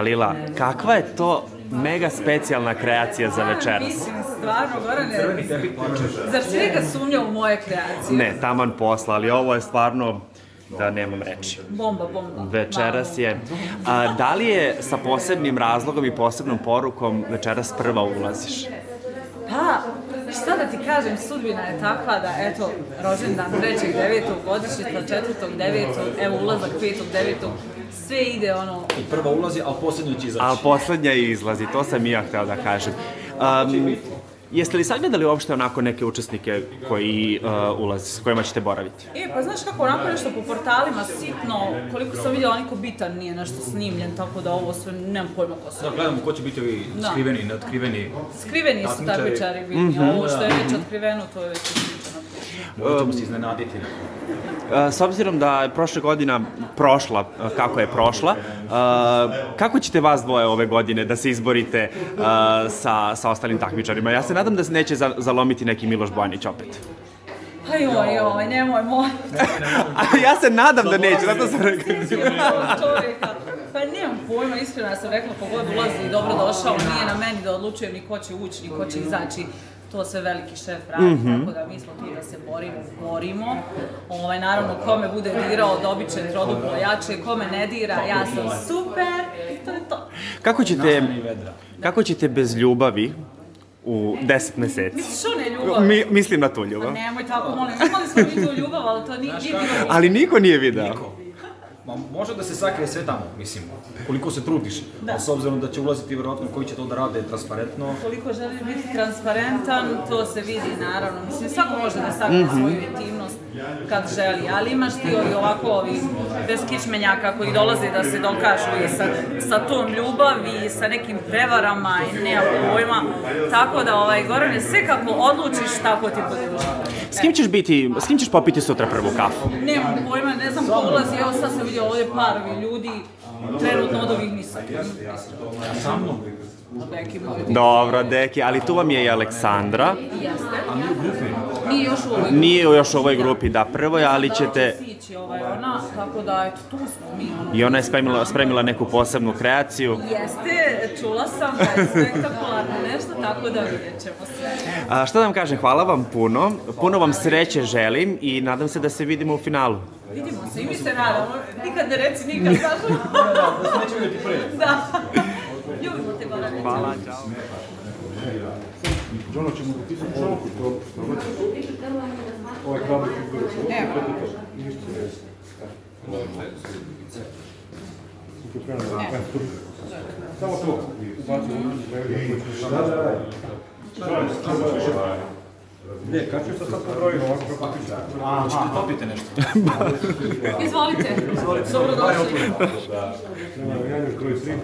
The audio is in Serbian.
Lila, kakva je to mega specijalna kreacija za večeras? Mislim, stvarno, Gorane, zar si nekad sumnjao u moje kreacije? Ne, taman posla, ali ovo je stvarno da nemam reči. Bomba, bomba. Večeras je... A, da li je sa posebnim razlogom i posebnom porukom večeras prva ulaziš? Pa, šta da ti kažem, sudbina je takva da, eto, rođendan 3.9. godišnjica 4.9. evo ulazak 5.9. Sve ide ono... I prva ulazi, a posljednju će izaći. Ali poslednja izlazi, to sam i ja hteo da kažem. Um, jeste li sagledali uopšte onako neke učesnike koji uh, ulaze, s kojima ćete boraviti? E, pa znaš kako, onako nešto po portalima sitno, koliko sam vidjela, niko bitan nije nešto snimljen, tako da ovo sve, nemam pojma ko su. Da, gledamo ko će biti ovi Da. skriveni, neotkriveni. Skriveni su Takmičari. bitni, a ovo što je već otkriveno, to je već ispričano. Možda ćemo se iznenaditi. Uh, s obzirom da je prošla godina prošla uh, kako je prošla, uh, kako ćete vas dvoje ove godine da se izborite sa, sa ostalim takmičarima? Ja se nadam da se neće za, zalomiti neki Miloš Bojanić opet. Aj, oj, oj, nemoj, moj. A ja se nadam da neće, zato sam rekao. Pa nemam pojma, iskreno ja sam rekla, kogod ulazi i dobro došao, nije na meni da odlučujem ni ko će ući, ni ko će izaći. To sve veliki šef radi, mm -hmm. tako da mi smo tu da se borimo, borimo. Ovaj, naravno, kome bude dirao, dobit će troduplo jače, kome ne dira, ja sam super i to je to. Kako ćete, kako ćete bez ljubavi u 10 meseci? Misliš one ljubav? Mi, mislim na tu Pa ljubav. nemoj tako, molim, imali smo mi tu ljubav, ali to nije, nije bilo... Ali niko nije video. Ma, može da se sakrije sve tamo, mislim, koliko se trudiš. Da. S obzirom da će ulaziti vjerojatno koji će to da rade transparentno, Koliko želiš biti transparentan, to se vidi naravno. Mislim, svako može da sakrije svoju intimnost kad želi, ali imaš ti ovi ovako ovi bez kičmenjaka koji dolaze da se dokažu i sa, sa tom ljubavi i sa nekim prevarama i nema pojma. Tako da, ovaj, Gorane, sve kako odlučiš, tako ti bude. S kim ćeš biti, s kim ćeš popiti sutra prvu kafu? Nemam pojma, ne znam ko ulazi, evo sad sam vidio ovdje parovi ljudi, trenutno od ovih nisam. sa mnom. Dobro, deki, ali tu vam je i Aleksandra. Jeste. Grupi. Nije još u ovoj Nije još u ovoj grupi, da, prvo je, ali ćete... Sići ovaj ona, tako da, eto, tu smo mi. Ono. I ona je spremila, spremila neku posebnu kreaciju. Jeste, čula sam da je spektakularno nešto, tako da vidjet ćemo sve. A, šta da vam kažem, hvala vam puno, puno vam sreće želim i nadam se da se vidimo u finalu. Vidimo se i mi se nadamo. Nikad ne reci nikad, kažu. Da se neće vidjeti pre. da. Ljubimo te. Hvala, čao. Džono ćemo da pisati čovjeku, to ovaj kabel izgleda. Samo to, Da, da, da. Ne, kad ću se sad pobrojiti ovako kako piše? Hoćete popite nešto? Izvolite. Dobrodošli. Nema, ja još broj 3.